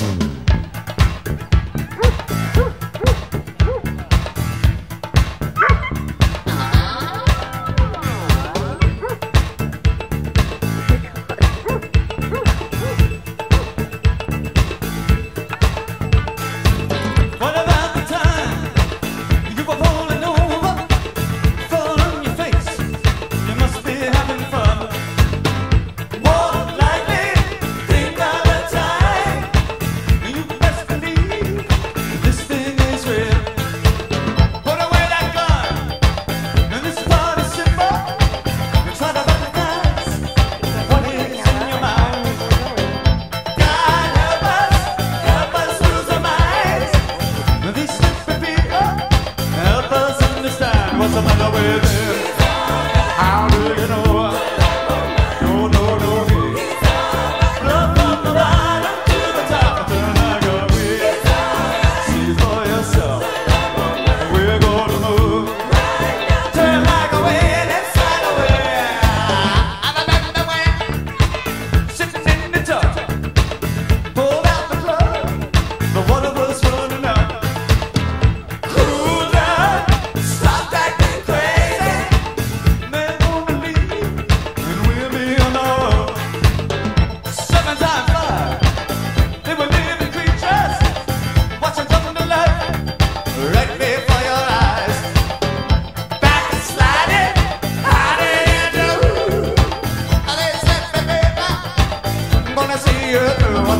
Mm.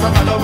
Cause I'm